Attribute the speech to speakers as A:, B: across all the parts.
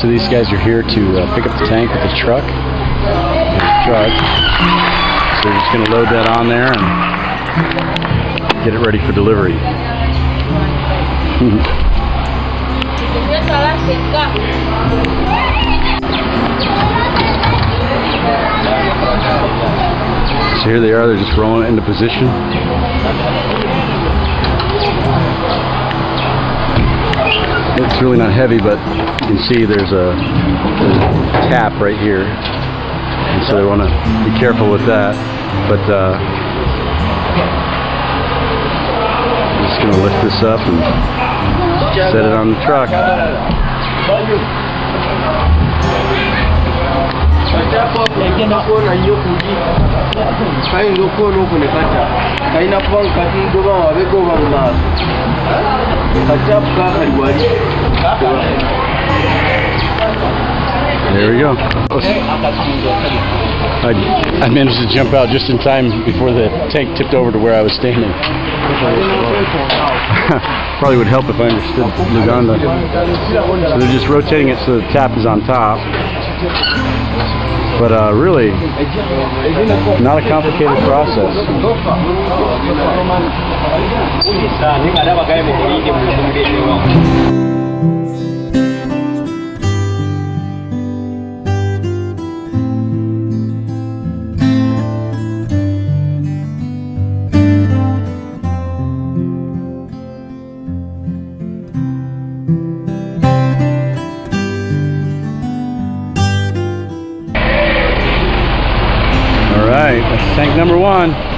A: so these guys are here to uh, pick up the tank with the truck. The truck. So we're just going to load that on there and get it ready for delivery. So here they are, they're just rolling it into position. It's really not heavy, but you can see there's a, there's a tap right here. And so they want to be careful with that. But uh, I'm just going to lift this up and set it on the truck. There we go. I, I managed to jump out just in time before the tank tipped over to where I was standing. Probably would help if I understood Luganda. So they're just rotating it so the tap is on top. But uh, really, not a complicated process. All right, tank number one.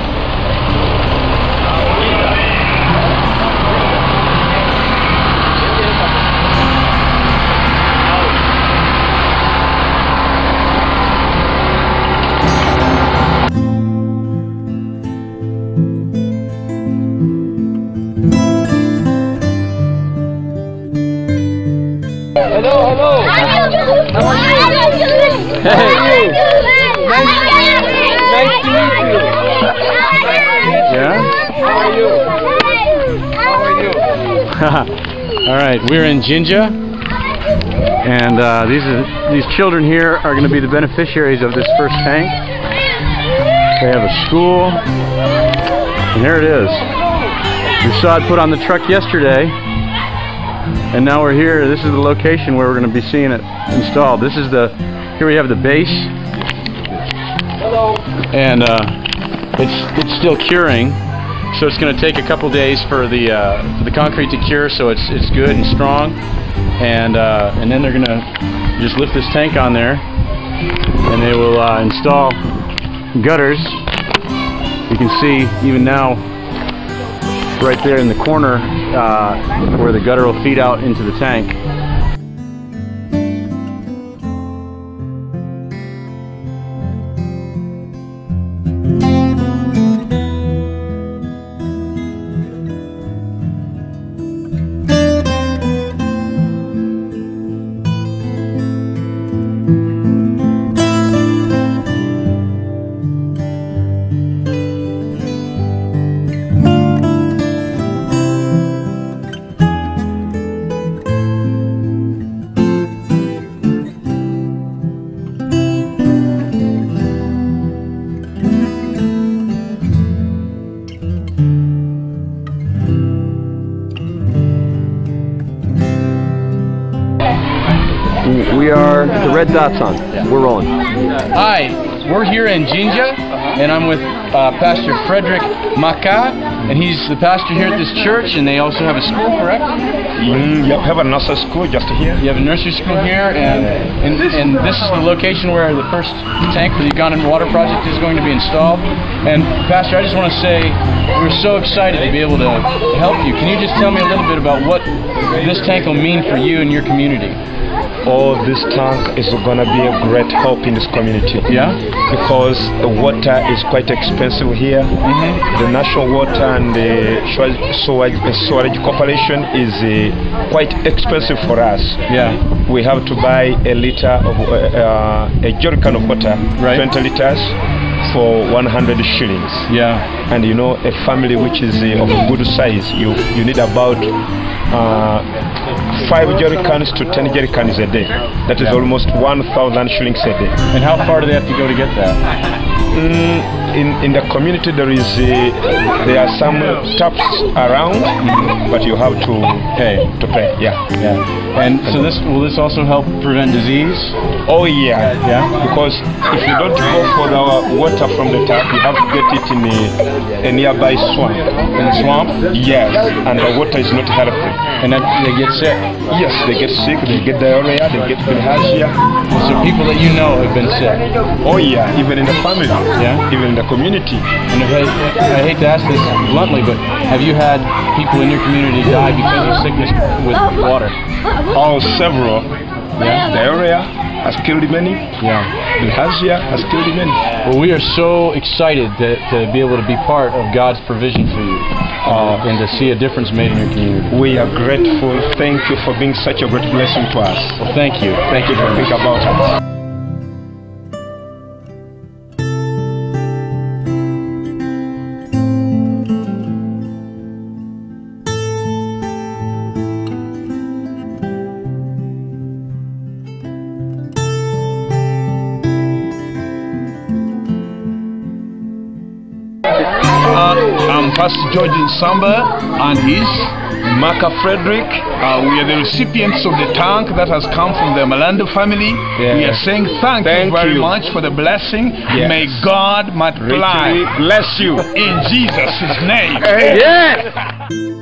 A: All right, we're in Jinja, and uh, these are, these children here are going to be the beneficiaries of this first tank. They have a school, and there it is. We saw it put on the truck yesterday, and now we're here. This is the location where we're going to be seeing it installed. This is the here we have the base, and uh, it's it's still curing. So it's going to take a couple days for the uh, for the concrete to cure, so it's it's good and strong, and uh, and then they're going to just lift this tank on there, and they will uh, install gutters. You can see even now, right there in the corner, uh, where the gutter will feed out into the tank.
B: We are the red dots on. We're rolling.
A: Hi, we're here in Jinja, and I'm with uh, Pastor Frederick Maka, and he's the pastor here at this church, and they also have a school, correct?
C: Mm, yep, have a nursery school just here.
A: You have a nursery school here, and, and, and this is the location where the first tank for the Ugandan water project is going to be installed. And Pastor, I just want to say we're so excited to be able to help you. Can you just tell me a little bit about what this tank will mean for you and your community?
C: Oh, this tank is gonna be a great help in this community.
A: Yeah?
C: Because the water is quite expensive here. The national water and the sewage, sewage, uh, corporation is uh, quite expensive for us.
A: Yeah.
C: We have to buy a liter of uh, uh, a jerrycan of water,
A: Right.
C: 20 liters, for 100 shillings.
A: Yeah.
C: and you know a family which is uh, of a good size you you need about uh, five jerry cans to ten jerry cans a day. That is
A: Yeah.
C: almost 1,000 shillings a day.
A: And how far do they have to go to get that?
C: Mm, in in the community there is uh, there are some taps around, but you have to
A: pay
C: to pay. Yeah.
A: Yeah. And so this will this also help prevent disease?
C: Oh yeah.
A: Yeah.
C: Because if you don't go for the water from the tap, you have to get it in a, a nearby swamp.
A: In swamp?
C: Yes, and the water is not healthy.
A: And then they get sick.
C: Yes, they get sick, they get diarrhea, they get bilharzia.
A: So people that you know have been sick.
C: Oh yeah, even in the family.
A: Yeah?
C: Even in the community.
A: And if I, I hate to ask this bluntly, but have you had people in your community die because of sickness with water?
C: Oh, several.
A: Yeah.
C: Diarrhea has killed many.
A: Yeah.
C: Bilharzia has killed many.
A: Well, we are so excited to, to be able to be part of God's provision for you uh, and to see a difference made in your community.
C: We are grateful. Thank you for being such a great blessing to us.
A: Well, thank you.
C: Thank you for thinking about us.
D: Uh, I'm Pastor George Samba and his Maka Frederick. Uh, we are the recipients of the tank that has come from the Malando family.
A: Yeah.
D: We are saying thank,
C: Thank
D: you very
C: you.
D: much for the blessing.
C: Yes.
D: May God multiply
C: Richly bless you.
D: in Jesus' name.
C: Yes.